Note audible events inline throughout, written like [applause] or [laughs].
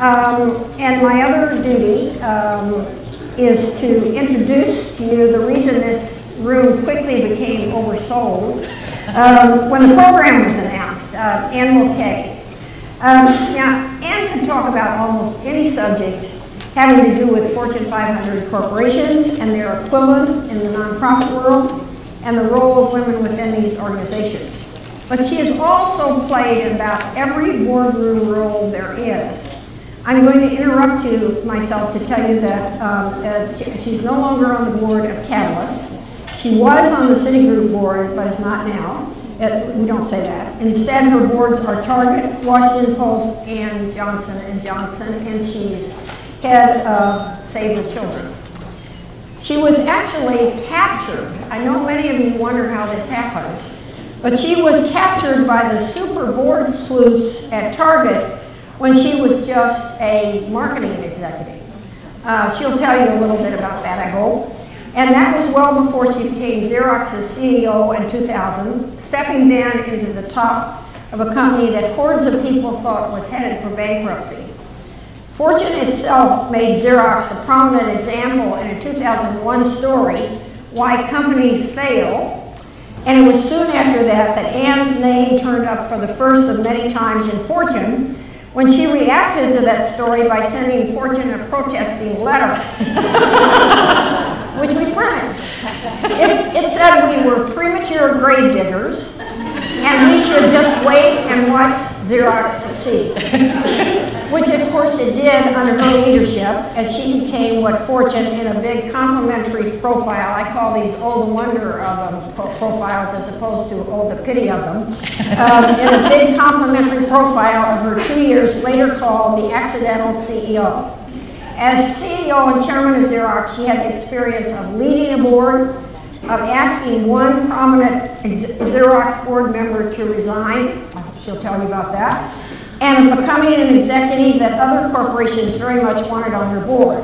Um, and my other duty um, is to introduce to you the reason this room quickly became oversold um, when the program was announced, uh, Anne Mulcahy. Um, now, Anne can talk about almost any subject having to do with Fortune 500 corporations and their equivalent in the nonprofit world and the role of women within these organizations. But she has also played about every boardroom role there is. I'm going to interrupt you myself to tell you that um, uh, she, she's no longer on the board of Catalyst. She was on the Citigroup board, but is not now. Uh, we don't say that. Instead, her boards are Target, Washington Post, and Johnson and Johnson, and she's head of Save the Children. She was actually captured. I know many of you wonder how this happens, but she was captured by the super board sleuths at Target when she was just a marketing executive. Uh, she'll tell you a little bit about that, I hope. And that was well before she became Xerox's CEO in 2000, stepping then into the top of a company that hordes of people thought was headed for bankruptcy. Fortune itself made Xerox a prominent example in a 2001 story, Why Companies Fail. And it was soon after that that Anne's name turned up for the first of many times in Fortune when she reacted to that story by sending Fortune a protesting letter, which we printed. It, it said we were premature grave diggers and we should just wait and watch Xerox succeed. Which of course it did under her leadership as she became what Fortune in a big complimentary profile, I call these all the wonder of them profiles as opposed to all the pity of them, um, in a big complimentary profile of her two years later called the accidental CEO. As CEO and chairman of Xerox, she had the experience of leading a board, of asking one prominent Xerox board member to resign, I hope she'll tell you about that, and becoming an executive that other corporations very much wanted on her board.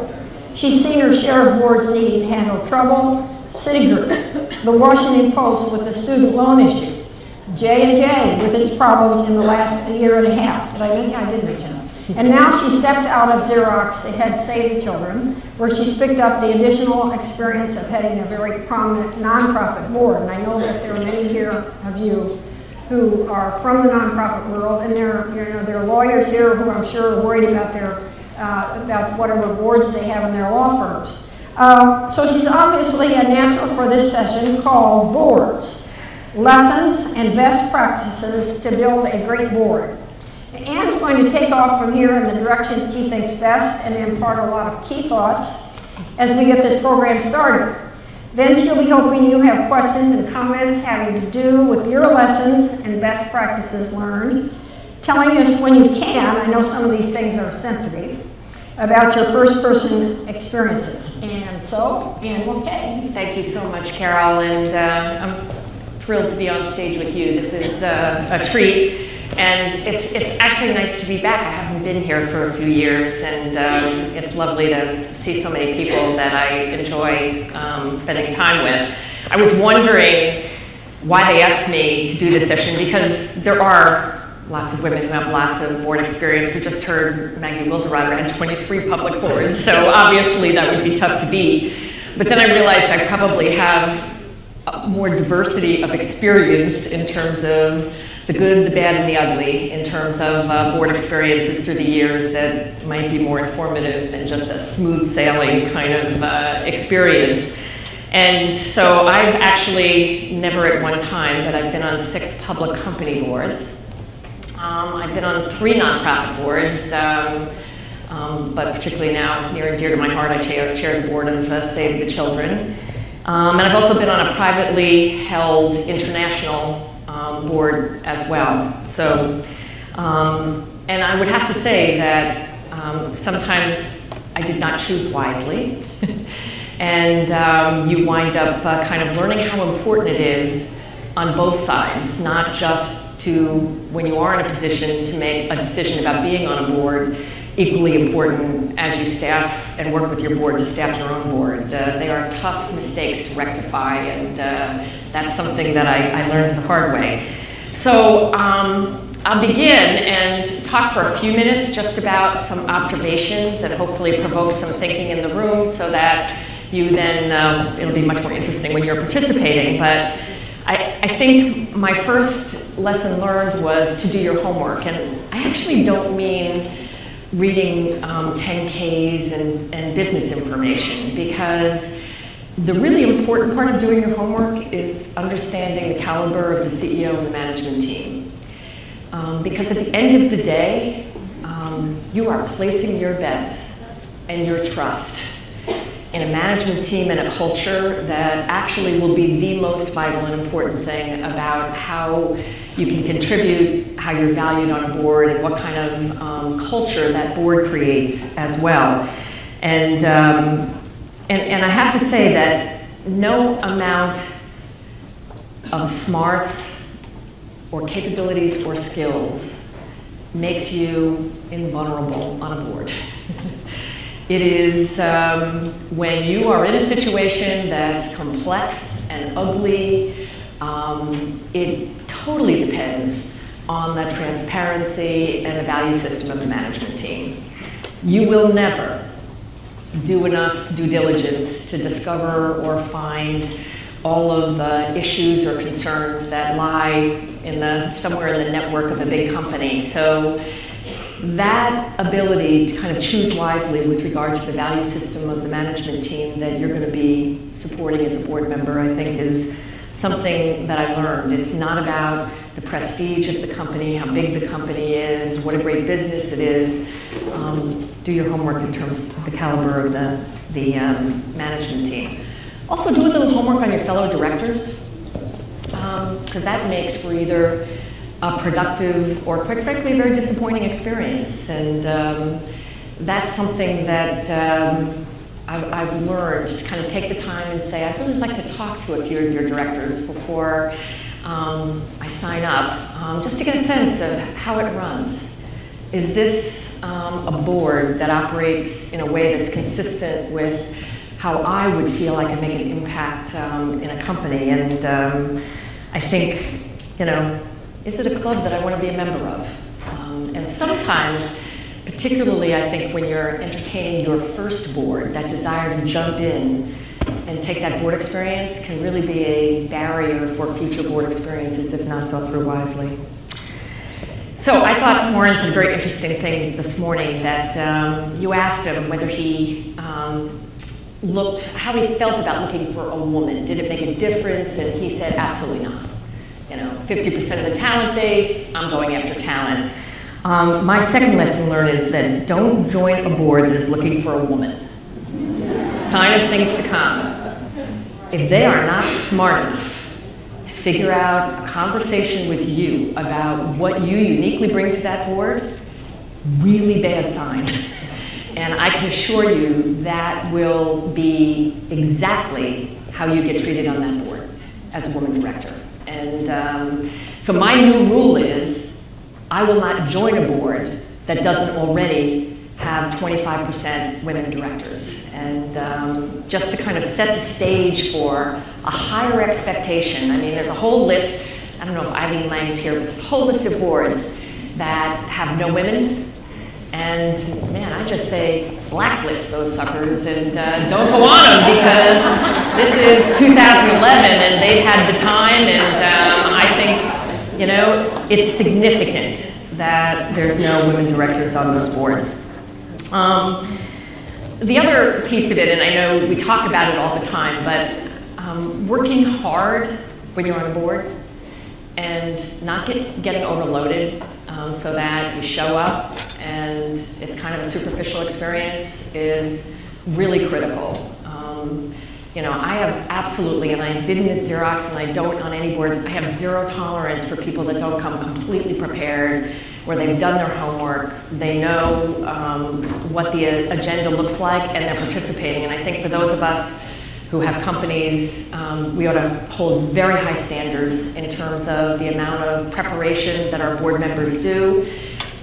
She's seen her share of boards needing to handle trouble, Citigroup, the Washington Post with the student loan issue, J&J with its problems in the last year and a half. Did I mention? I did mention and now she stepped out of Xerox to head Save the Children, where she's picked up the additional experience of heading a very prominent nonprofit board. And I know that there are many here of you who are from the nonprofit world, and there, you know, there are lawyers here who I'm sure are worried about their uh, about whatever boards they have in their law firms. Uh, so she's obviously a natural for this session called Boards, Lessons and Best Practices to Build a Great Board. Anne's going to take off from here in the direction she thinks best and impart a lot of key thoughts as we get this program started. Then she'll be hoping you have questions and comments having to do with your lessons and best practices learned, telling us when you can, I know some of these things are sensitive, about your first person experiences. And so, Anne okay. Thank you so much, Carol, and uh, I'm thrilled to be on stage with you. This is uh, a treat. And it's, it's actually nice to be back. I haven't been here for a few years, and um, it's lovely to see so many people that I enjoy um, spending time with. I was wondering why they asked me to do this session because there are lots of women who have lots of board experience. We just heard Maggie Wilderotter had 23 public boards, so obviously that would be tough to beat. But then I realized I probably have more diversity of experience in terms of the good, the bad, and the ugly in terms of uh, board experiences through the years that might be more informative than just a smooth sailing kind of uh, experience. And so I've actually never at one time, but I've been on six public company boards. Um, I've been on three nonprofit boards, um, um, but particularly now, near and dear to my heart, I chair, chair the board of uh, Save the Children. Um, and I've also been on a privately held international um, board as well. So, um, and I would have to say that um, sometimes I did not choose wisely. [laughs] and um, you wind up uh, kind of learning how important it is on both sides, not just to, when you are in a position to make a decision about being on a board, equally important as you staff and work with your board to staff your own board. Uh, they are tough mistakes to rectify, and uh, that's something that I, I, learned the hard way. So um, I'll begin and talk for a few minutes just about some observations and hopefully provoke some thinking in the room so that you then, uh, it'll be much more interesting when you're participating. But I, I think my first lesson learned was to do your homework. And I actually don't mean reading um, 10Ks and, and business information because the really important part of doing your homework is understanding the caliber of the CEO and the management team. Um, because at the end of the day, um, you are placing your bets and your trust in a management team and a culture that actually will be the most vital and important thing about how you can contribute, how you're valued on a board, and what kind of um, culture that board creates as well. And, um, and, and I have to say that no amount of smarts or capabilities or skills makes you invulnerable on a board. [laughs] It is um, when you are in a situation that's complex and ugly, um, it totally depends on the transparency and the value system of the management team. You will never do enough due diligence to discover or find all of the issues or concerns that lie in the, somewhere in the network of a big company. So that ability to kind of choose wisely with regard to the value system of the management team that you're going to be supporting as a board member, I think is something that I learned. It's not about the prestige of the company, how big the company is, what a great business it is. Um, do your homework in terms of the caliber of the, the um, management team. Also, do a little homework on your fellow directors, because um, that makes for either a productive or, quite frankly, a very disappointing experience. And um, that's something that um, I've, I've, learned to kind of take the time and say, I'd really like to talk to a few of your directors before um, I sign up, um, just to get a sense of how it runs. Is this um, a board that operates in a way that's consistent with how I would feel I could make an impact um, in a company? And I think, you know, is it a club that I want to be a member of? Um, and sometimes, particularly I think when you're entertaining your first board, that desire to jump in and take that board experience can really be a barrier for future board experiences if not thought through wisely. So I thought Warren said a very interesting thing this morning that um, you asked him whether he um, looked, how he felt about looking for a woman. Did it make a difference? And he said, absolutely not you know, 50% of the talent base, I'm going after talent. Um, my second lesson learned is that don't join a board that is looking for a woman. Sign of things to come. If they are not smart enough to figure out a conversation with you about what you uniquely bring to that board, really bad sign. and I can assure you that will be exactly how you get treated on that board as a woman director. And um, so my new rule is I will not join a board that doesn't already have 25% women directors. And um, just to kind of set the stage for a higher expectation, I mean, there's a whole list, I don't know if Eileen Lang's here, but there's a whole list of boards that have no women. And man, I just say blacklist those suckers and uh, don't go on them because this is 2011 and they've had the time and um, I think, you know, it's significant that there's no women directors on those boards. Um, the other piece of it, and I know we talk about it all the time, but um, working hard when you're on a board and not get, getting overloaded um, so that you show up and it's kind of a superficial experience is really critical. You know, I have absolutely, and I didn't at Xerox and I don't on any boards, I have zero tolerance for people that don't come completely prepared, where they've done their homework, they know um, what the agenda looks like, and they're participating. And I think for those of us who have companies, um, we ought to hold very high standards in terms of the amount of preparation that our board members do,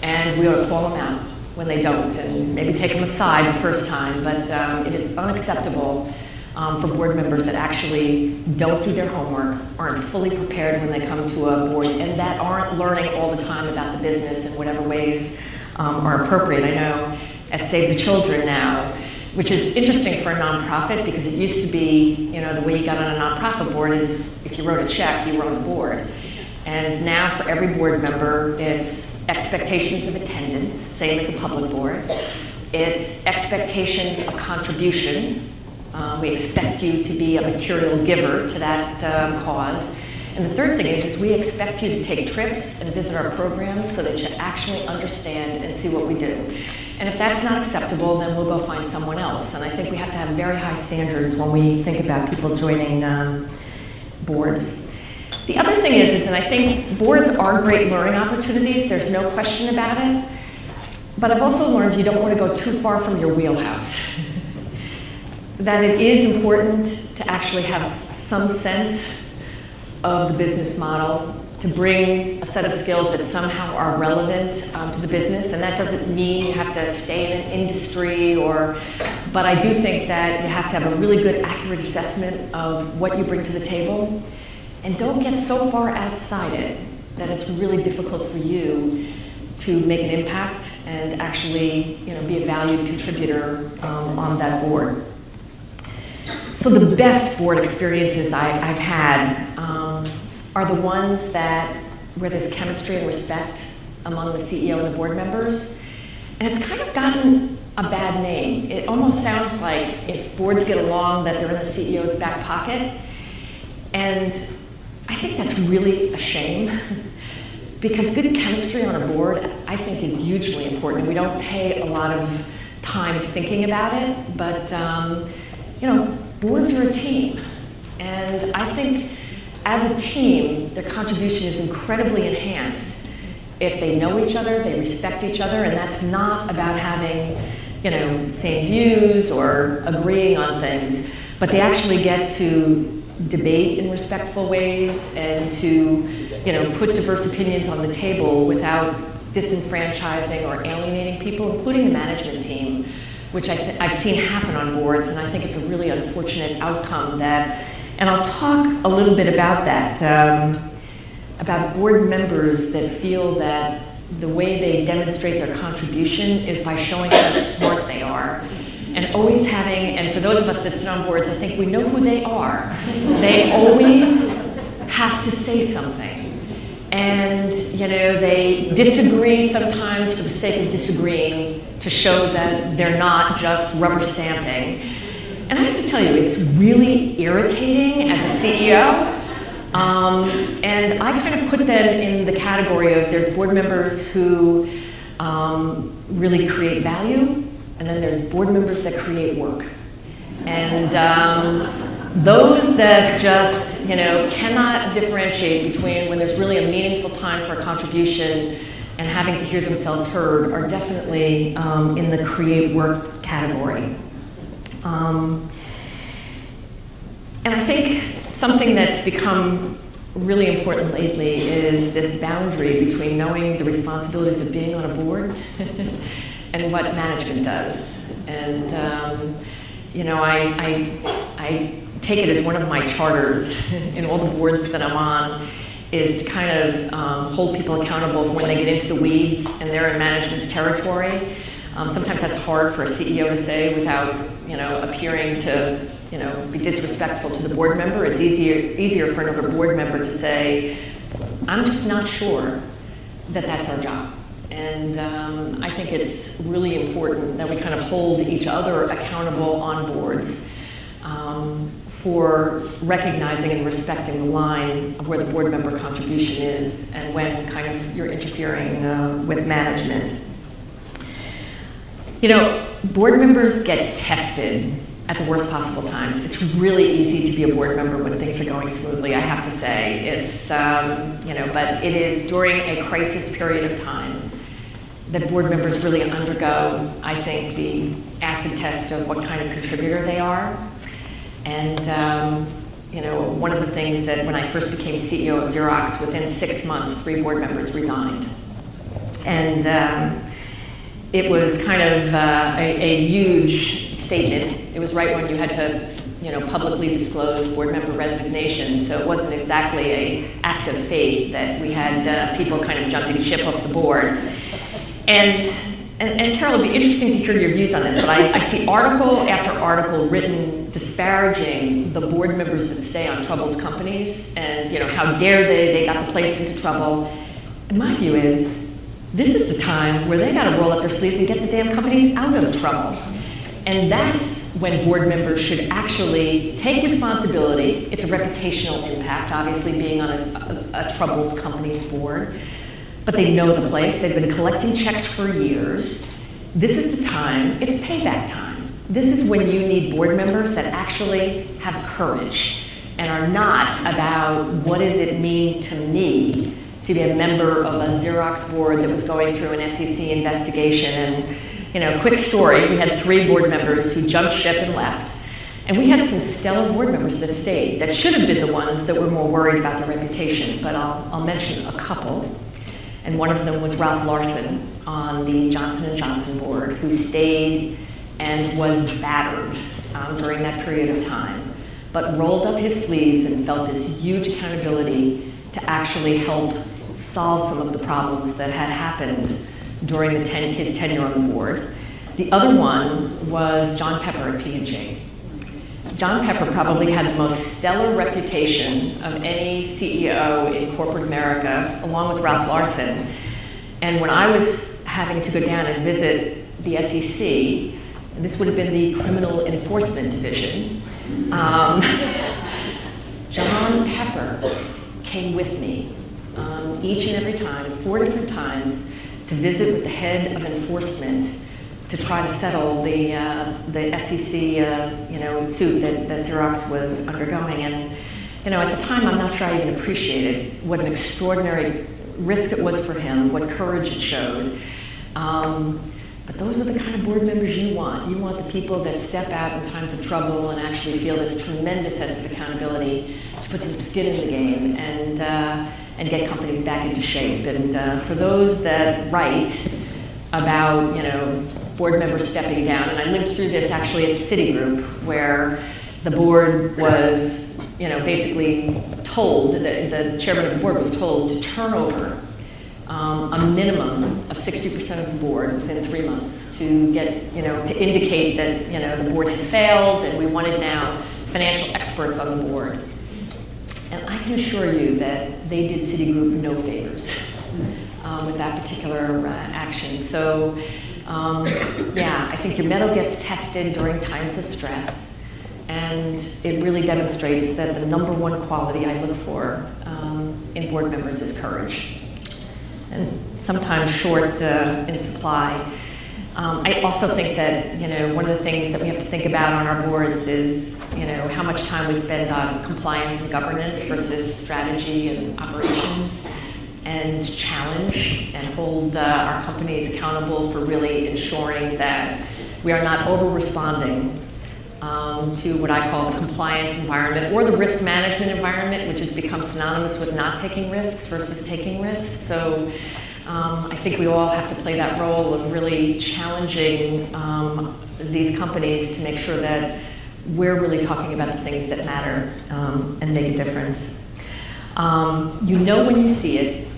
and we ought to call them out when they don't, and maybe take them aside the first time, but um, it is unacceptable um, for board members that actually don't do their homework, aren't fully prepared when they come to a board, and that aren't learning all the time about the business in whatever ways um, are appropriate. I know at Save the Children now, which is interesting for a nonprofit because it used to be, you know, the way you got on a nonprofit board is if you wrote a check, you were on the board. And now for every board member, it's expectations of attendance, same as a public board. It's expectations of contribution. Uh, we expect you to be a material giver to that um, cause. And the third thing is, is we expect you to take trips and visit our programs so that you actually understand and see what we do. And if that's not acceptable, then we'll go find someone else. And I think we have to have very high standards when we think about people joining um, boards. The other thing is, is that I think boards are great learning opportunities. There's no question about it. But I've also learned you don't want to go too far from your wheelhouse. [laughs] that it is important to actually have some sense of the business model, to bring a set of skills that somehow are relevant um, to the business. And that doesn't mean you have to stay in an industry or, but I do think that you have to have a really good, accurate assessment of what you bring to the table. And don't get so far outside it that it's really difficult for you to make an impact and actually you know, be a valued contributor um, on that board. So the best board experiences I, have had um, are the ones that where there's chemistry and respect among the CEO and the board members. And it's kind of gotten a bad name. It almost sounds like if boards get along that they're in the CEO's back pocket. And I think that's really a shame [laughs] because good chemistry on a board, I think, is hugely important. We don't pay a lot of time thinking about it, but um, you know, boards are a team. And I think as a team, their contribution is incredibly enhanced if they know each other, they respect each other, and that's not about having, you know, same views or agreeing on things, but they actually get to debate in respectful ways and to, you know, put diverse opinions on the table without disenfranchising or alienating people, including the management team, which I have seen happen on boards, and I think it's a really unfortunate outcome that and I'll talk a little bit about that, um, about board members that feel that the way they demonstrate their contribution is by showing how smart they are. And always having, and for those of us that sit on boards, I think we know who they are. They always have to say something. And, you know, they disagree sometimes for the sake of disagreeing to show that they're not just rubber stamping. And I have to tell you, it's really irritating as a CEO. Um, and I kind of put them in the category of there's board members who um, really create value, and then there's board members that create work. And um, those that just, you know, cannot differentiate between when there's really a meaningful time for a contribution and having to hear themselves heard are definitely um, in the create work category. Um, and I think something that's become really important lately is this boundary between knowing the responsibilities of being on a board [laughs] and what management does. And, um, you know, I, I, I take it as one of my charters [laughs] in all the boards that I'm on is to kind of um, hold people accountable when they get into the weeds and they're in management's territory. Um, sometimes that's hard for a CEO to say without, you know, appearing to, you know, be disrespectful to the board member. It's easier, easier for another board member to say, I'm just not sure that that's our job. And um, I think it's really important that we kind of hold each other accountable on boards um, for recognizing and respecting the line of where the board member contribution is and when kind of you're interfering uh, with management. You know, board members get tested at the worst possible times. It's really easy to be a board member when things are going smoothly, I have to say. It's, um, you know, but it is during a crisis period of time that board members really undergo, I think, the acid test of what kind of contributor they are. And, um, you know, one of the things that when I first became CEO of Xerox, within six months, three board members resigned. And, um, it was kind of uh, a, a, huge statement. It was right when you had to you know, publicly disclose board member resignation, so it wasn't exactly a act of faith that we had uh, people kind of jumping ship off the board. And, and, and Carol, it'd be interesting to hear your views on this, but I, I see article after article written disparaging the board members that stay on troubled companies, and you know, how dare they, they got the place into trouble. And my view is, this is the time where they gotta roll up their sleeves and get the damn companies out of trouble. And that's when board members should actually take responsibility. It's a reputational impact, obviously, being on a, a, a troubled company's board. But they know the place, they've been collecting checks for years. This is the time, it's payback time. This is when you need board members that actually have courage and are not about what does it mean to me to be a member of a Xerox board that was going through an SEC investigation and you know, quick story, we had three board members who jumped ship and left. And we had some stellar board members that stayed, that should have been the ones that were more worried about their reputation, but I'll, I'll mention a couple. And one of them was Ralph Larson on the Johnson & Johnson board, who stayed and was battered um, during that period of time, but rolled up his sleeves and felt this huge accountability to actually help solve some of the problems that had happened during ten, his tenure on the board. The other one was John Pepper at P&G. John Pepper probably had the most stellar reputation of any CEO in corporate America, along with Ralph Larson. And when I was having to go down and visit the SEC, this would have been the Criminal Enforcement Division. Um, [laughs] John Pepper came with me um, each and every time, four different times, to visit with the head of enforcement to try to settle the, uh, the SEC uh, you know, suit that, that Xerox was undergoing. And you know, at the time, I'm not sure I even appreciated what an extraordinary risk it was for him, what courage it showed. Um, but those are the kind of board members you want. You want the people that step out in times of trouble and actually feel this tremendous sense of accountability to put some skin in the game and, uh, and get companies back into shape. And uh, for those that write about, you know, board members stepping down, and I lived through this actually at Citigroup, where the board was, you know, basically told, the, the chairman of the board was told to turn over um, a minimum of 60% of the board within three months to get, you know, to indicate that, you know, the board had failed and we wanted now financial experts on the board. And I can assure you that they did Citigroup no favors [laughs] um, with that particular uh, action. So, um, yeah, I think your mettle gets tested during times of stress, and it really demonstrates that the number one quality I look for um, in board members is courage, and sometimes short uh, in supply. Um, I also think that you know one of the things that we have to think about on our boards is you know how much time we spend on compliance and governance versus strategy and operations, and challenge and hold uh, our companies accountable for really ensuring that we are not over responding um, to what I call the compliance environment or the risk management environment, which has become synonymous with not taking risks versus taking risks. So um, I think we all have to play that role of really challenging um, these companies to make sure that we're really talking about the things that matter um, and make a difference. Um, you know when you see it,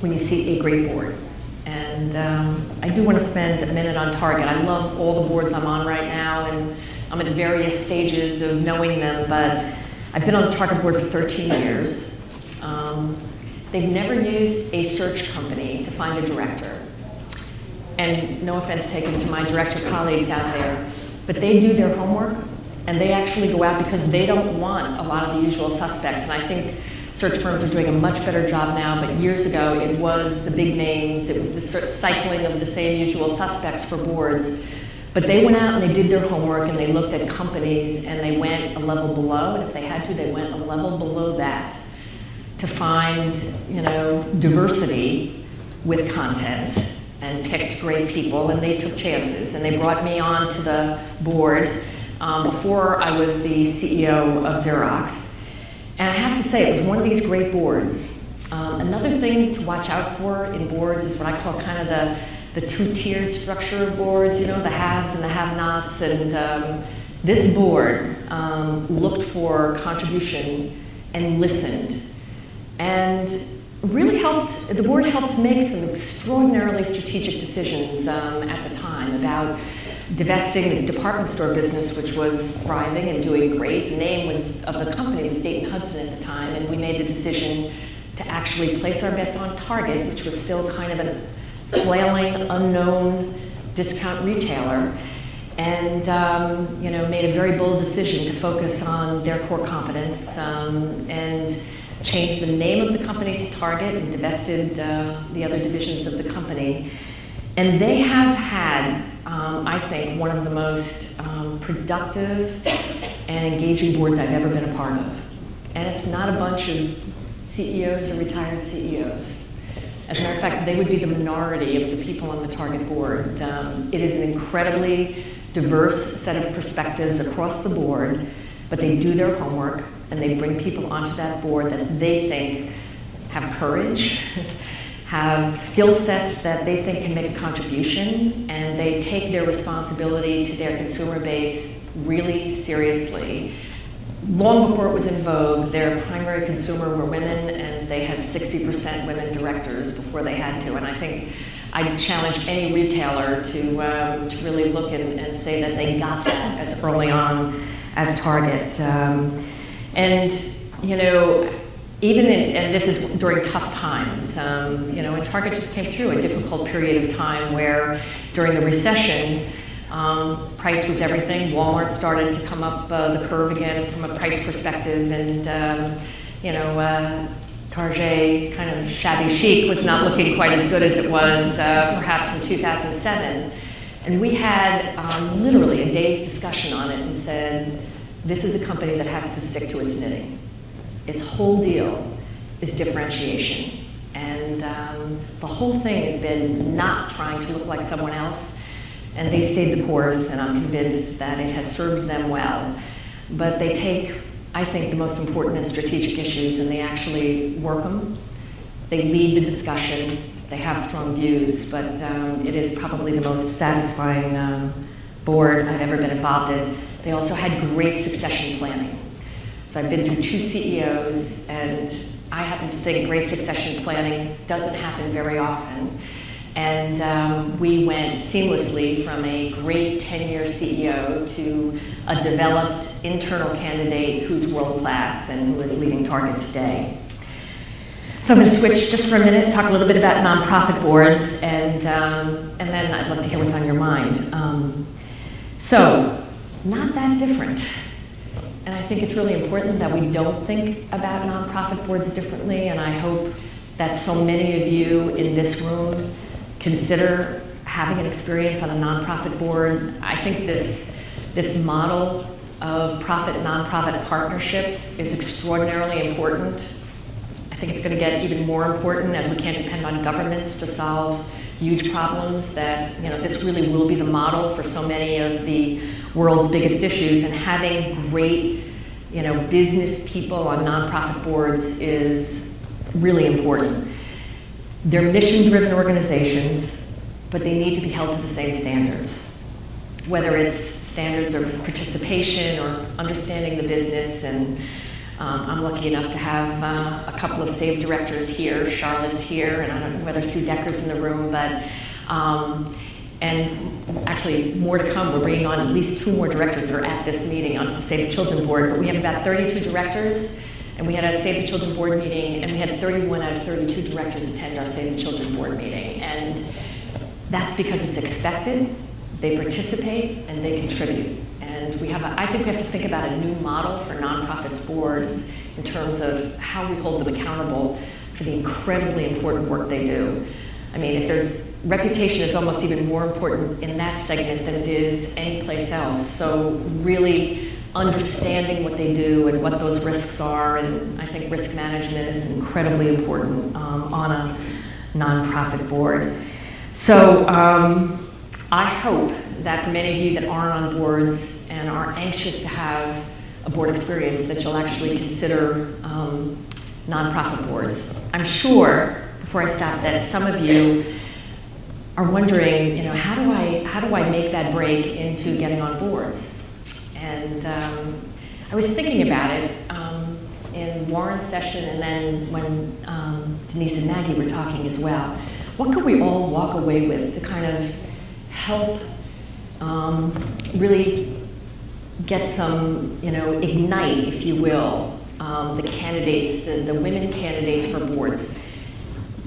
when you see a great board. And um, I do want to spend a minute on Target. I love all the boards I'm on right now, and I'm at various stages of knowing them, but I've been on the Target board for 13 years. Um, They've never used a search company to find a director. And no offense taken to my director colleagues out there, but they do their homework and they actually go out because they don't want a lot of the usual suspects. And I think search firms are doing a much better job now, but years ago it was the big names, it was the cycling of the same usual suspects for boards. But they went out and they did their homework and they looked at companies and they went a level below, and if they had to, they went a level below that to find, you know, diversity with content and picked great people and they took chances and they brought me on to the board um, before I was the CEO of Xerox. And I have to say, it was one of these great boards. Um, another thing to watch out for in boards is what I call kind of the, the two-tiered structure of boards, you know, the haves and the have-nots. And um, this board um, looked for contribution and listened and really helped, the board helped make some extraordinarily strategic decisions um, at the time about divesting the department store business, which was thriving and doing great. The name was, of the company was Dayton Hudson at the time, and we made the decision to actually place our bets on Target, which was still kind of a flailing, unknown discount retailer, and um, you know made a very bold decision to focus on their core competence um, and changed the name of the company to Target and divested uh, the other divisions of the company. And they have had, um, I think, one of the most um, productive and engaging boards I've ever been a part of. And it's not a bunch of CEOs or retired CEOs. As a matter of fact, they would be the minority of the people on the Target board. Um, it is an incredibly diverse set of perspectives across the board, but they do their homework and they bring people onto that board that they think have courage, [laughs] have skill sets that they think can make a contribution, and they take their responsibility to their consumer base really seriously. Long before it was in vogue, their primary consumer were women, and they had 60% women directors before they had to. And I think I challenge any retailer to, um, to really look and, and, say that they got that as early on as Target. Um, and, you know, even in, and this is during tough times, um, you know, and Target just came through a difficult period of time where during the recession, um, price was everything. Walmart started to come up uh, the curve again from a price perspective, and um, you know, uh, Target, kind of shabby chic, was not looking quite as good as it was uh, perhaps in 2007. And we had um, literally a day's discussion on it and said, this is a company that has to stick to its knitting. Its whole deal is differentiation. And um, the whole thing has been not trying to look like someone else. And they stayed the course, and I'm convinced that it has served them well. But they take, I think, the most important and strategic issues and they actually work them. They lead the discussion. They have strong views, but um, it is probably the most satisfying um, board I've ever been involved in. They also had great succession planning. So I've been through two CEOs, and I happen to think great succession planning doesn't happen very often. And um, we went seamlessly from a great 10 year CEO to a developed internal candidate who's world class and who is leading Target today. So I'm going to switch just for a minute, talk a little bit about nonprofit boards, and, um, and then I'd love to hear what's on your mind. Um, so, not that different. And I think it's really important that we don't think about nonprofit boards differently, and I hope that so many of you in this room consider having an experience on a nonprofit board. I think this, this model of profit nonprofit partnerships is extraordinarily important. I think it's going to get even more important as we can't depend on governments to solve huge problems that you know this really will be the model for so many of the world's biggest issues and having great you know business people on nonprofit boards is really important they're mission driven organizations but they need to be held to the same standards whether it's standards of participation or understanding the business and um, I'm lucky enough to have uh, a couple of SAVE directors here. Charlotte's here, and I don't know whether Sue Decker's in the room, but um, and actually more to come. We're bringing on at least two more directors that are at this meeting onto the Save Children board. But we have about 32 directors, and we had a Save the Children board meeting, and we had 31 out of 32 directors attend our Save the Children board meeting, and that's because it's expected. They participate and they contribute. And we have, a, I think we have to think about a new model for nonprofits boards in terms of how we hold them accountable for the incredibly important work they do. I mean, if there's reputation is almost even more important in that segment than it is any place else. So really understanding what they do and what those risks are, and I think risk management is incredibly important um, on a nonprofit board. So um, I hope that for many of you that aren't on boards and are anxious to have a board experience, that you'll actually consider um, nonprofit boards. I'm sure, before I stop, that some of you are wondering, you know, how do I how do I make that break into getting on boards? And um, I was thinking about it um, in Warren's session and then when um, Denise and Maggie were talking as well. What could we all walk away with to kind of help um, really get some, you know, ignite, if you will, um, the candidates, the, the women candidates for boards.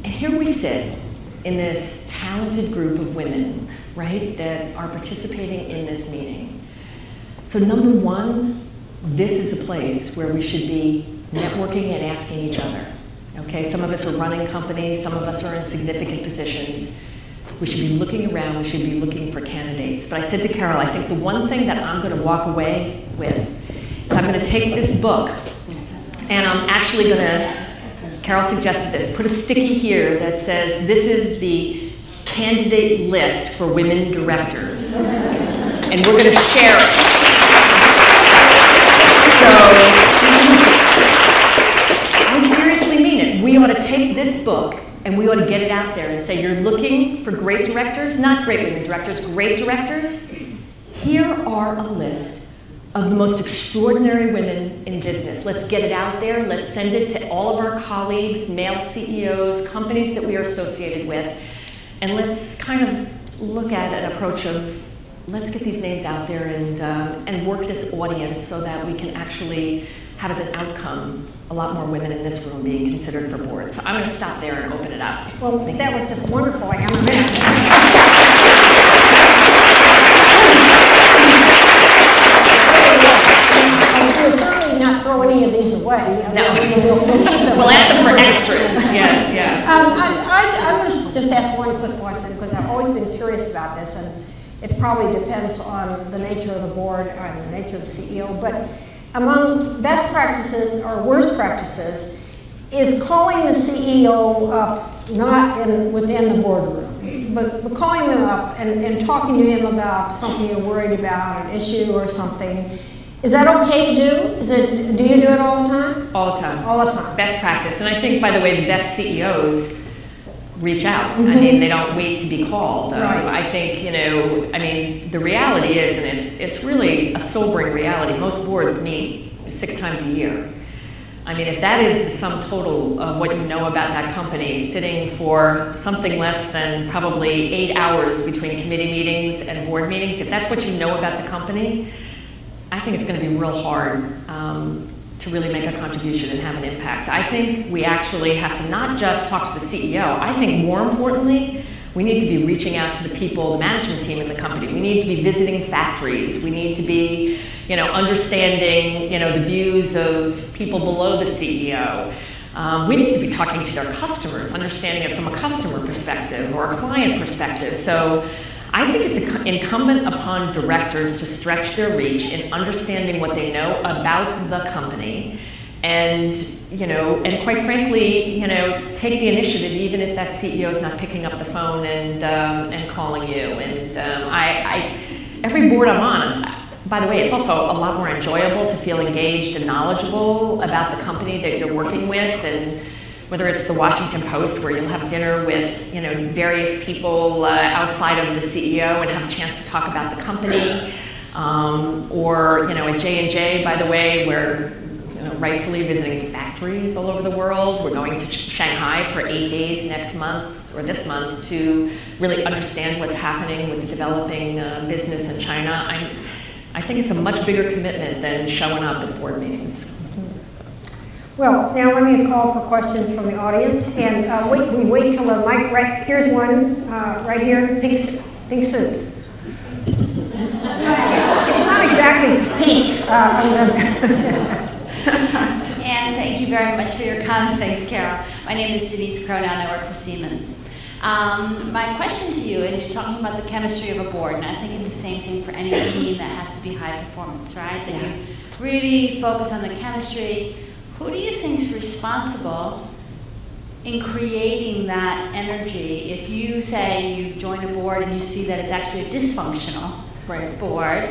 And here we sit in this talented group of women, right, that are participating in this meeting. So, number one, this is a place where we should be networking and asking each other. Okay, some of us are running companies, some of us are in significant positions. We should be looking around, we should be looking for candidates. But I said to Carol, I think the one thing that I'm going to walk away with is I'm going to take this book and I'm actually going to, Carol suggested this, put a sticky here that says this is the candidate list for women directors. And we're going to share it. So, I seriously mean it. We ought to take this book and we ought to get it out there and say, you're looking for great directors, not great women directors, great directors. Here are a list of the most extraordinary women in business. Let's get it out there. Let's send it to all of our colleagues, male CEOs, companies that we are associated with, and let's kind of look at an approach of let's get these names out there and, um, and work this audience so that we can actually have as an outcome a lot more women in this room being considered for boards. So I'm going to stop there and open it up. Well, Thank that you. was just wonderful, Anna. And We'll certainly not throw any of these away. I No. We'll we'll keep them. We'll ask them for extras. Yes, yeah. Um, I, I, I'm gonna just ask one quick question, because I've always been curious about this, and it probably depends on the nature of the board and the nature of the CEO, but among best practices or worst practices, is calling the CEO up, not in, within the boardroom, but, but calling them up and, and talking to him about something you're worried about, an issue or something. Is that okay to do? Is it, do you do it all the time? All the time. All the time? Best practice. And I think, by the way, the best CEOs reach out. I mean, they don't [laughs] wait to be called. Um, Right. I think, you know, I mean, the reality is, and it's, it's really a sobering reality, most boards meet six times a year. I mean, if that is the sum total of what you know about that company, sitting for something less than probably eight hours between committee meetings and board meetings, if that's what you know about the company, I think it's going to be real hard um, to really make a contribution and have an impact. I think we actually have to not just talk to the CEO. I think more importantly, we need to be reaching out to the people, the management team in the company. We need to be visiting factories. We need to be, you know, understanding, you know, the views of people below the CEO. Um, we need to be talking to their customers, understanding it from a customer perspective or a client perspective. So I think it's incumbent upon directors to stretch their reach in understanding what they know about the company and you know and quite frankly you know take the initiative even if that ceo is not picking up the phone and um, and calling you. And um, I, I every board i'm on by the way it's also a lot more enjoyable to feel engaged and knowledgeable about the company that you're working with and whether it's the Washington Post, where you'll have dinner with you know various people uh, outside of the CEO and have a chance to talk about the company, um, or you know at J and J, by the way, where you know, rightfully visiting factories all over the world. We're going to Shanghai for eight days next month or this month to really understand what's happening with the developing uh, business in China. I'm, I think it's a much bigger commitment than showing up at board meetings. Well, now let me call for questions from the audience, and uh, wait, we wait till the mic, right, here's one, uh, right here, pink, pink suit. It's it's not exactly pink, uh, [laughs] And thank you very much for your comments. Thanks, Carol. My name is Denise Cronin. I work for Siemens. Um, my question to you, and you're talking about the chemistry of a board, and I think it's the same thing for any team that has to be high performance, right? That you really focus on the chemistry. Who do you think is responsible in creating that energy? If you say you join a board and you see that it's actually a dysfunctional Right. board,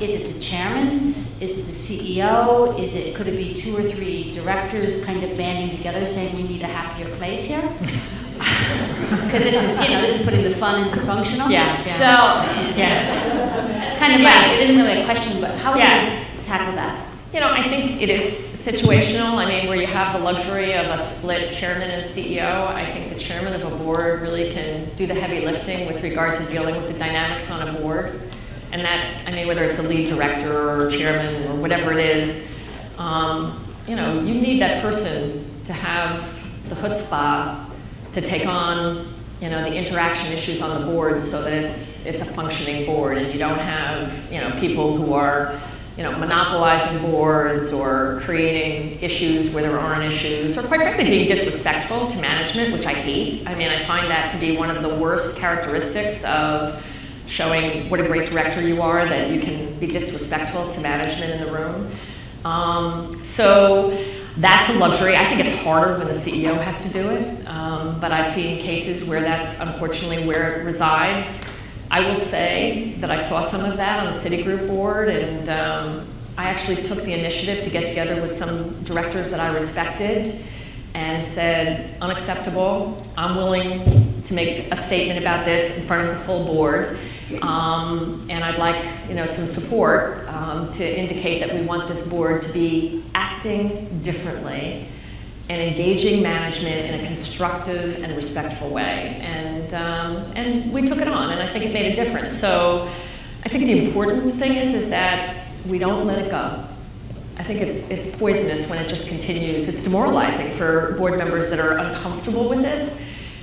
is it the chairman's? Is it the CEO? Is it, could it be two or three directors kind of banding together saying we need a happier place here? [laughs] Because this is, you know, this is putting the fun in dysfunctional. Yeah, yeah. So, yeah. it's kind of Yeah. like, it isn't really a question, but how would Yeah. you tackle that? You know, I think it is situational. I mean, where you have the luxury of a split chairman and CEO, I think the chairman of a board really can do the heavy lifting with regard to dealing with the dynamics on a board. And that, I mean, whether it's a lead director or chairman or whatever it is, um, you know, you need that person to have the chutzpah to take on, you know, the interaction issues on the board so that it's, it's a functioning board and you don't have, you know, people who are, you know, monopolizing boards or creating issues where there aren't issues, or quite frankly, being disrespectful to management, which I hate. I mean, I find that to be one of the worst characteristics of showing what a great director you are, that you can be disrespectful to management in the room. Um, so that's a luxury. I think it's harder when the CEO has to do it, um, but I've seen cases where that's unfortunately where it resides. I will say that I saw some of that on the Citigroup board, and um, I actually took the initiative to get together with some directors that I respected and said, unacceptable. I'm willing to make a statement about this in front of the full board. Um, and I'd like, you know, some support um, to indicate that we want this board to be acting differently and engaging management in a constructive and respectful way. And, um, and we took it on, and I think it made a difference. So I think the important thing is, is that we don't let it go. I think it's, it's poisonous when it just continues. It's demoralizing for board members that are uncomfortable with it.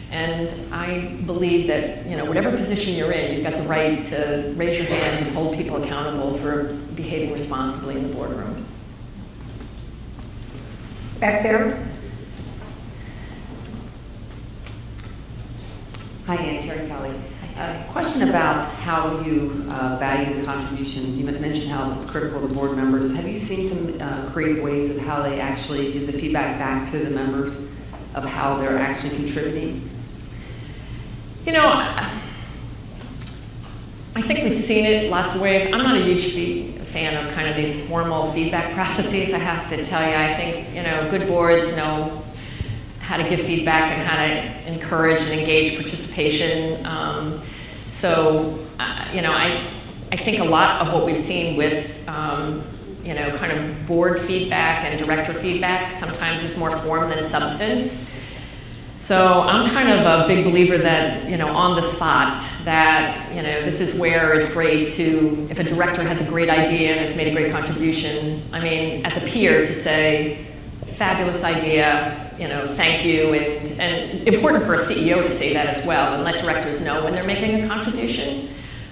And I believe that, you know, whatever position you're in, you've got the right to raise your hand and hold people accountable for behaving responsibly in the boardroom. Back there? Hi, Ann Terry Kelly. Question about how you uh, value the contribution. You mentioned how it's critical to board members. Have you seen some uh, creative ways of how they actually give the feedback back to the members of how they're actually contributing? You know, I I think we've seen it lots of ways. I'm not a huge fee- fan of kind of these formal feedback [laughs] processes, I have to tell you. I think, you know, good boards know how to give feedback and how to encourage and engage participation. Um, so, uh, you know, I, I think a lot of what we've seen with, um, you know, kind of board feedback and director feedback sometimes is more form than substance. So I'm kind of a big believer that, you know, on the spot, that, you know, this is where it's great to, if a director has a great idea and has made a great contribution, I mean, as a peer to say, fabulous idea, you know, thank you, and, and important for a CEO to say that as well, and let directors know when they're making a contribution.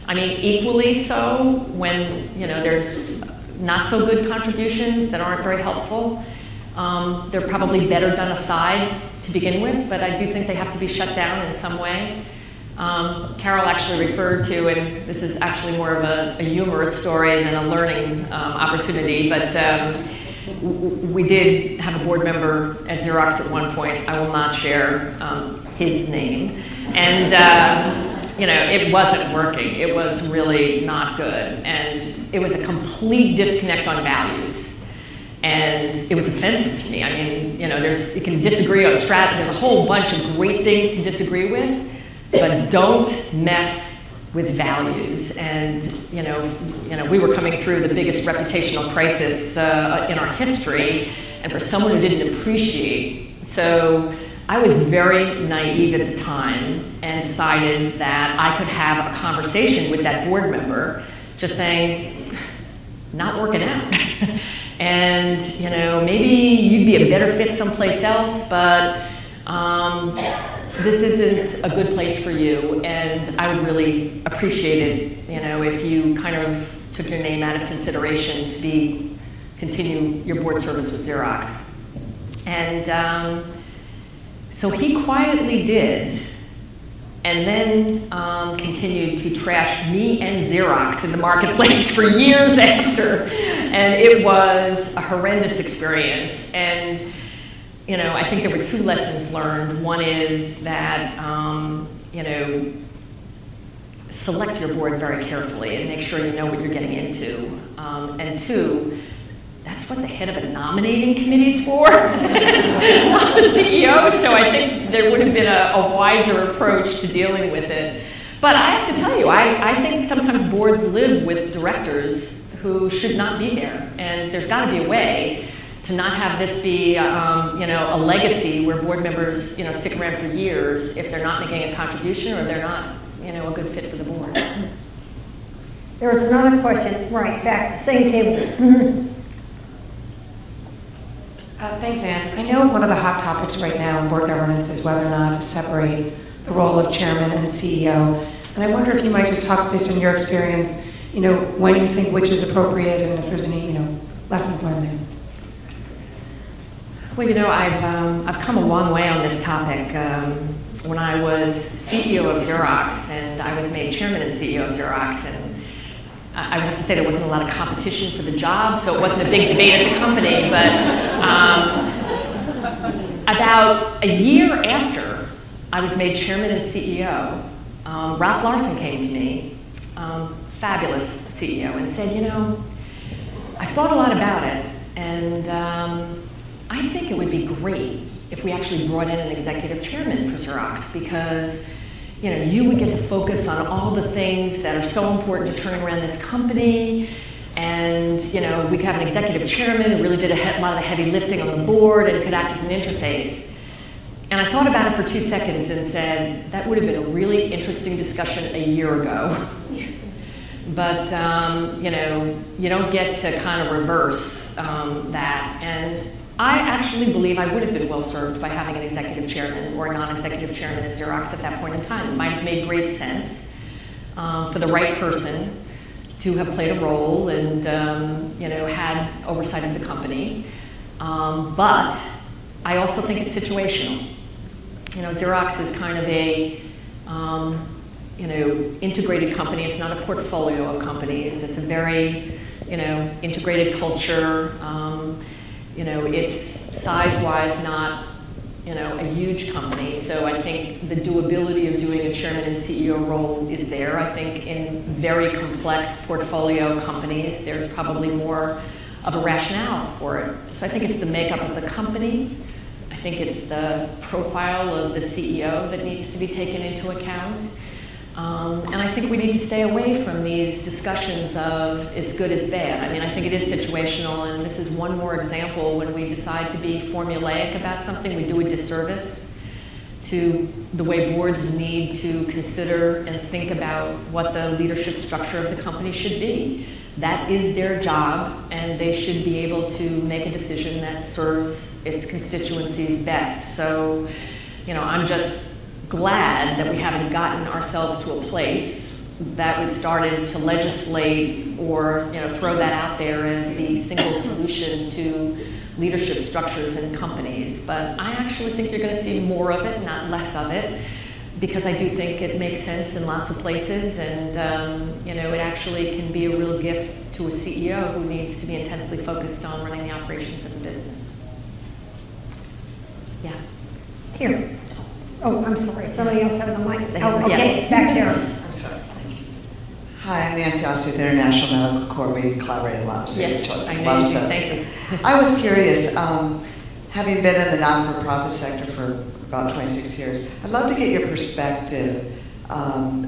I mean, equally so when, you know, there's not so good contributions that aren't very helpful. Um, they're probably better done aside to begin with, but I do think they have to be shut down in some way. Um, Carol actually referred to, and this is actually more of a, a humorous story than a learning um, opportunity, but um, we did have a board member at Xerox at one point. I will not share um, his name. And, uh, you know, it wasn't working. It was really not good. And it was a complete disconnect on values and it was offensive to me. I mean, you know, there's you can disagree on strategy. There's a whole bunch of great things to disagree with, but don't mess with values. And you know, you know, we were coming through the biggest reputational crisis uh, in our history, and for someone who didn't appreciate, so. I was very naive at the time and decided that I could have a conversation with that board member, just saying, not working out. [laughs] and you know maybe you'd be a better fit someplace else but um, this isn't a good place for you and i would really appreciate it you know if you kind of took your name out of consideration to be continue your board service with xerox and um, so he quietly did and then um, continued to trash me and Xerox in the marketplace [laughs] for years after. And it was a horrendous experience. And, you know, I think there were two lessons learned. One is that, um, you know, select your board very carefully and make sure you know what you're getting into. Um, and two, that's what the head of a nominating committee is for, [laughs] not the CEO. So I think there would have been a, a wiser approach to dealing with it. But I have to tell you, I, I think sometimes boards live with directors who should not be there. And there's got to be a way to not have this be, um, you know, a legacy where board members, you know, stick around for years if they're not making a contribution or they're not, you know, a good fit for the board. There was another question, right, back, same table. [laughs] Uh, Thanks, Anne. I know one of the hot topics right now in board governance is whether or not to separate the role of chairman and CEO. And I wonder if you might just talk, based on your experience, you know, when you think which is appropriate and if there's any, you know, lessons learned there. Well, you know, I've, um, I've come a long way on this topic. Um, when I was CEO of Xerox and I was made chairman and CEO of Xerox, and I would have to say there wasn't a lot of competition for the job, so it wasn't a big debate at the company. But um, about a year after I was made chairman and CEO, um, Ralph Larsen came to me, um, fabulous CEO, and said, you know, I've thought a lot about it, and um, I think it would be great if we actually brought in an executive chairman for Xerox because you know you would get to focus on all the things that are so important to turning around this company. And you know we could have an executive chairman who really did a lot of the heavy lifting on the board and could act as an interface. And i thought about it for two seconds and said that would have been a really interesting discussion a year ago. [laughs] But um, you know you don't get to kind of reverse um, that. And i actually believe i would have been well served by having an executive chairman or a non-executive chairman at xerox at that point in time it might have made great sense um, for the right person to have played a role and um, you know had oversight of the company um, but i also think it's situational you know xerox is kind of a um, you know, integrated company. It's not a portfolio of companies. It's a very, you know, integrated culture. Um, you know, it's size-wise not, you know, a huge company. So I think the doability of doing a chairman and CEO role is there. I think in very complex portfolio companies, there's probably more of a rationale for it. So I think it's the makeup of the company. I think it's the profile of the CEO that needs to be taken into account. Um, and I think we need to stay away from these discussions of it's good, it's bad. I mean, I think it is situational, and this is one more example when we decide to be formulaic about something, we do a disservice to the way boards need to consider and think about what the leadership structure of the company should be. That is their job, and they should be able to make a decision that serves its constituencies best. So, you know, I'm just glad that we haven't gotten ourselves to a place that we started to legislate or you know throw that out there as the single solution to leadership structures in companies. But I actually think you're going to see more of it, not less of it, because I do think it makes sense in lots of places, and um, you know it actually can be a real gift to a CEO who needs to be intensely focused on running the operations of a business. Yeah. Here. Oh, I'm sorry, somebody else has the mic. Oh, Yes. okay, back there. I'm sorry, thank you. Hi, I'm Nancy Aossey with the International Medical Corps. We collaborate a lot. with Save Yes, Children. I know Love you do. Save. Thank you. I was curious, um, having been in the not-for-profit sector for about 26 years, I'd love to get your perspective um,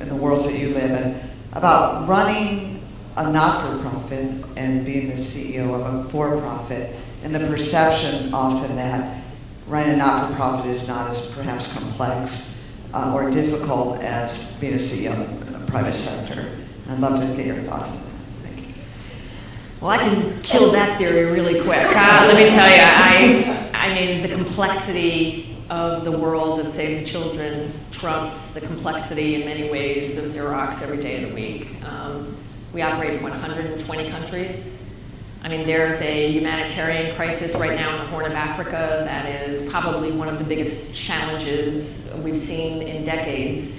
in the worlds that you live in about running a not-for-profit and being the CEO of a for-profit, and the perception often that running a not-for-profit is not as perhaps complex uh, or difficult as being a CEO in the private sector. I'd love to get your thoughts on that. Thank you. Well, I can kill that theory really quick. Uh, let me tell you, I, I mean, the complexity of the world of Save the Children trumps the complexity in many ways of Xerox every day of the week. Um, we operate in 120 countries. I mean, there's a humanitarian crisis right now in the Horn of Africa that is probably one of the biggest challenges we've seen in decades.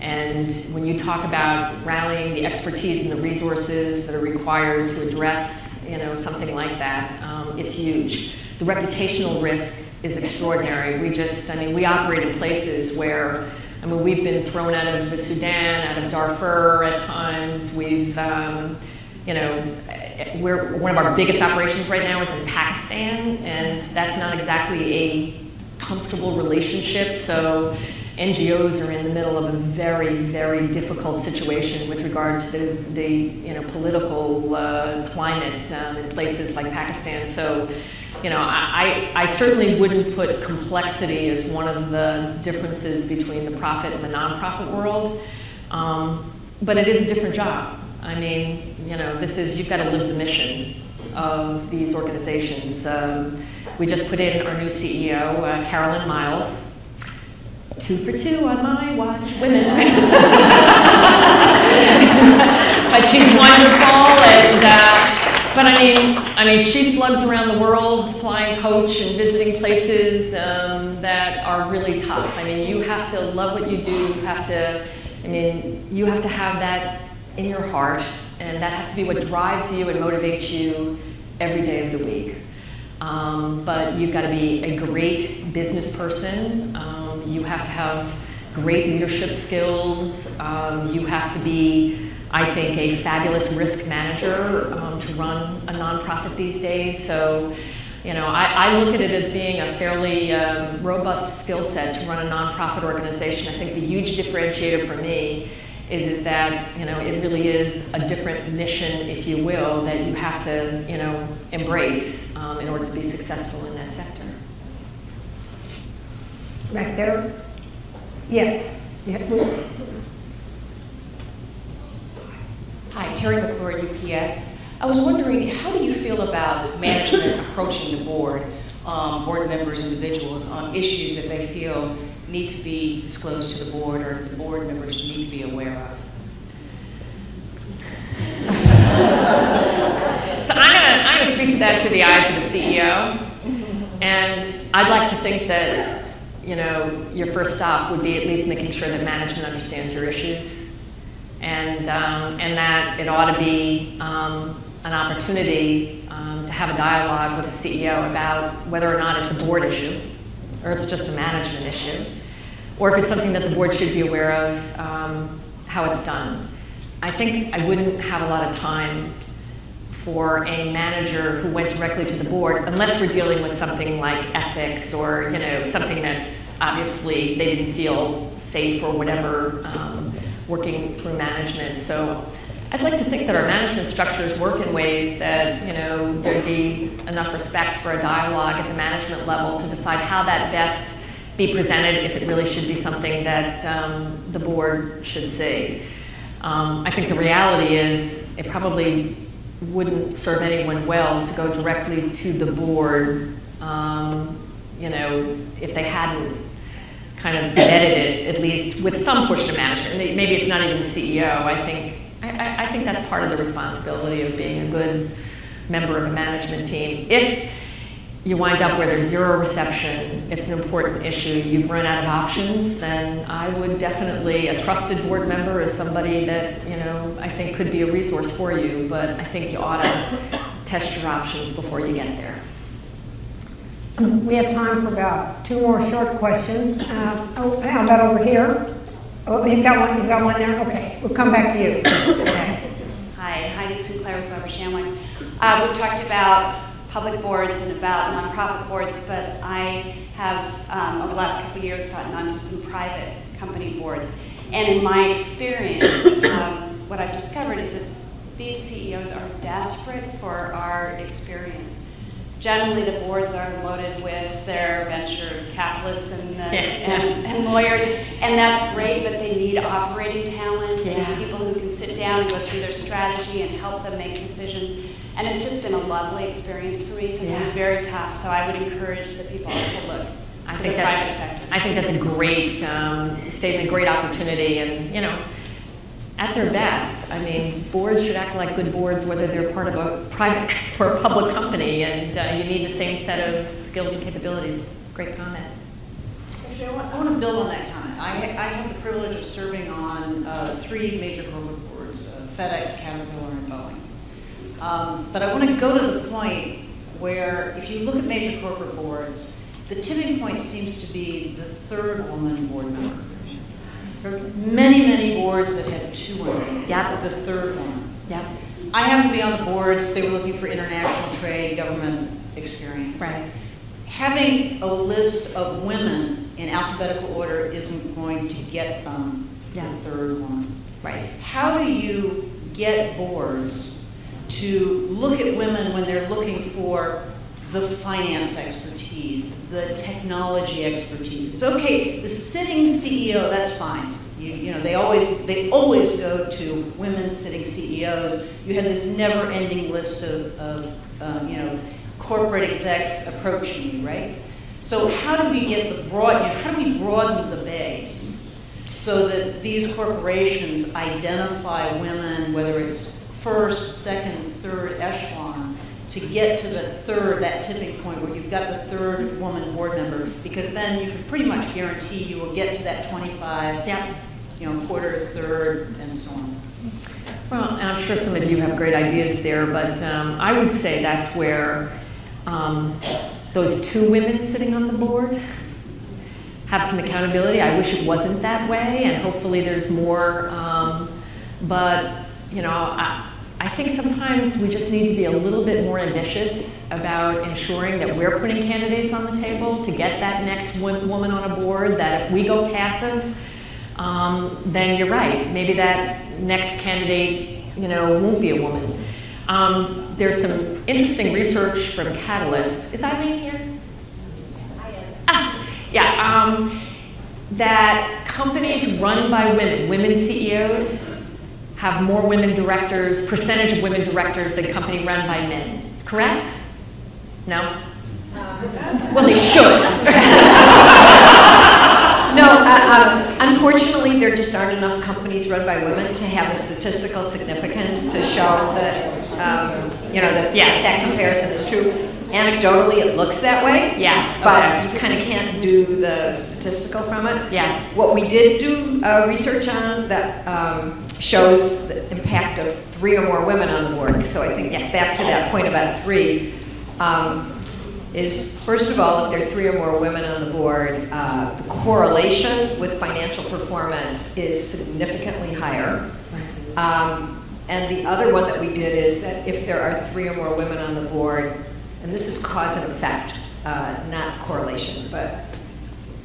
And when you talk about rallying the expertise and the resources that are required to address, you know, something like that, um, it's huge. The reputational risk is extraordinary. We just, I mean, we operate in places where, I mean, we've been thrown out of the Sudan, out of Darfur at times. We've, um, you know, we're, one of our biggest operations right now is in Pakistan, and that's not exactly a comfortable relationship. So, NGOs are in the middle of a very, very difficult situation with regard to the, the you know, political uh, climate um, in places like Pakistan. So, you know, I, I certainly wouldn't put complexity as one of the differences between the profit and the nonprofit world. Um, but it is a different job. I mean, you know, this is, you've got to live the mission of these organizations. Um, we just put in our new CEO, uh, Carolyn Miles. Two for two on my watch, women. [laughs] but she's wonderful, and uh, but I mean, I mean, she slugs around the world, flying coach and visiting places um, that are really tough. I mean, you have to love what you do. You have to, I mean, you have to have that in your heart, and that has to be what drives you and motivates you every day of the week. Um, but you've got to be a great business person. Um, you have to have great leadership skills. Um, you have to be, I think, a fabulous risk manager um, to run a nonprofit these days. So, you know, I, I look at it as being a fairly um, robust skill set to run a nonprofit organization. I think the huge differentiator for me is, is that, you know, it really is a different mission, if you will, that you have to, you know, embrace um, in order to be successful in that sector. Back there? Yes. Yeah. Hi, Terry McClure, UPS. I was wondering, how do you feel about management approaching the board, um, board members, individuals, on issues that they feel need to be disclosed to the board or the board members need to be aware of? So I'm gonna, I'm gonna speak to that through the eyes of the CEO. And I'd like to think that, you know, your first stop would be at least making sure that management understands your issues. And, um, and that it ought to be um, an opportunity um, to have a dialogue with the CEO about whether or not it's a board issue, or it's just a management issue, or if it's something that the board should be aware of, um, how it's done. I think I wouldn't have a lot of time for a manager who went directly to the board, unless we're dealing with something like ethics or you know something that's obviously they didn't feel safe or whatever um, working through management. So I'd like to think that our management structures work in ways that you know there'd be enough respect for a dialogue at the management level to decide how that best be presented if it really should be something that um, the board should see. Um, I think the reality is it probably wouldn't serve anyone well to go directly to the board, um, you know, if they hadn't kind of vetted it, at least with some portion of management. Maybe it's not even the CEO. I think, I, I, think that's part of the responsibility of being a good member of a management team. If you wind up where there's zero reception, it's an important issue, you've run out of options, then I would definitely, a trusted board member is somebody that, you know, I think could be a resource for you, but I think you ought to test your options before you get there. We have time for about two more short questions. Uh, oh, how about over here? Oh, you've got one, you've got one there? Okay, we'll come back to you. Okay. Hi, Heidi Sinclair with Weber Shandwick. Uh, we've talked about public boards and about nonprofit boards, but I have, um, over the last couple years, gotten onto some private company boards. And in my experience, um, what I've discovered is that these CEOs are desperate for our experience. Generally, the boards are loaded with their venture capitalists and, the, and, and lawyers, and that's great, but they need operating talent. Yeah. need people who can sit down and go through their strategy and help them make decisions. And it's just been a lovely experience for me, sometimes Yeah. very tough, so I would encourage the people to look I to think that's. I think that's a great um, statement, great opportunity, and, you know, at their best, I mean, boards should act like good boards, whether they're part of a private or a public company, and uh, you need the same set of skills and capabilities. Great comment. Actually, I want, I want to build on that comment. I, I have the privilege of serving on uh, three major corporate boards, uh, FedEx, Caterpillar, and Boeing. Um, But I want to go to the point where, if you look at major corporate boards, the tipping point seems to be the third woman board member. There are many, many boards that have two women. It's Yep. the third woman. Yeah, I happen to be on the boards, they were looking for international trade, government experience. right. Having a list of women in alphabetical order isn't going to get them the third one. Right. How do you get boards to look at women when they're looking for the finance expertise, the technology expertise? It's okay, the sitting CEO, that's fine. You, know, they always, they always go to women sitting CEOs. You have this never-ending list of, of um, you know, corporate execs approaching you, right? So how do we get the broad, you know, how do we broaden the base? so that these corporations identify women, whether it's first, second, third echelon, to get to the third, that tipping point where you've got the third woman board member, because then you can pretty much guarantee you will get to that 25, Yeah. You know, quarter, third, and so on. Well, and I'm sure some of you have great ideas there, but um, I would say that's where um, those two women sitting on the board have some accountability. I wish it wasn't that way, and hopefully there's more. Um, but, you know, I, I think sometimes we just need to be a little bit more ambitious about ensuring that we're putting candidates on the table to get that next woman on a board, that if we go passive, um, then you're right. Maybe that next candidate, you know, won't be a woman. Um, there's some interesting research from Catalyst. Is Ilene here? I am. Ah, yeah, um, that companies run by women, women CEOs, have more women directors, percentage of women directors than company run by men. Correct? No? Well, they should. [laughs] No, uh, um, unfortunately, there just aren't enough companies run by women to have a statistical significance to show that, um, you know, that Yes. that comparison is true. Anecdotally, it looks that way. Yeah, But okay. you kind of can't do the statistical from it. Yes. What we did do uh, research on that um, shows the impact of three or more women on the board. So I think Yes. back to that point about three, um, is first of all, if there are three or more women on the board, uh, the correlation with financial performance is significantly higher. Um, and the other one that we did is that if there are three or more women on the board, and this is cause and effect, uh, not correlation, but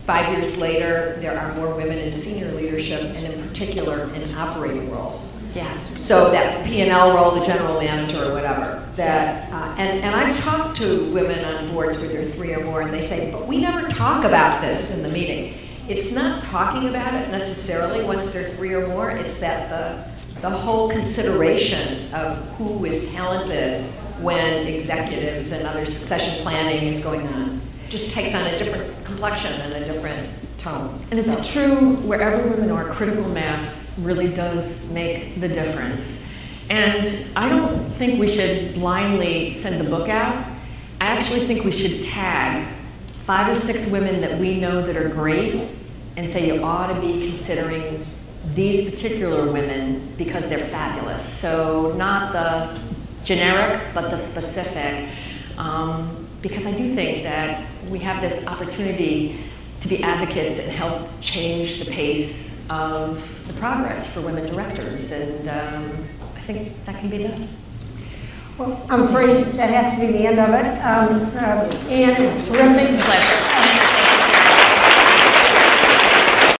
five years later, there are more women in senior leadership and in particular in operating roles. Yeah. So that P and L role, the general manager or whatever, that, uh, and, and I've talked to women on boards where there are three or more, and they say, but we never talk about this in the meeting. It's not talking about it necessarily once there are three or more, it's that the, the whole consideration of who is talented when executives and other succession planning is going on just takes on a different complexion and a different tone. And So- it's true, wherever women are, critical mass really does make the difference. And I don't think we should blindly send the book out. I actually think we should tag five or six women that we know that are great and say you ought to be considering these particular women because they're fabulous. So not the generic, but the specific. Um, because I do think that we have this opportunity to be advocates and help change the pace of the progress for women directors, and um, I think that can be done. Well, I'm afraid that has to be the end of it. Um, uh, Anne, it was terrific. Pleasure.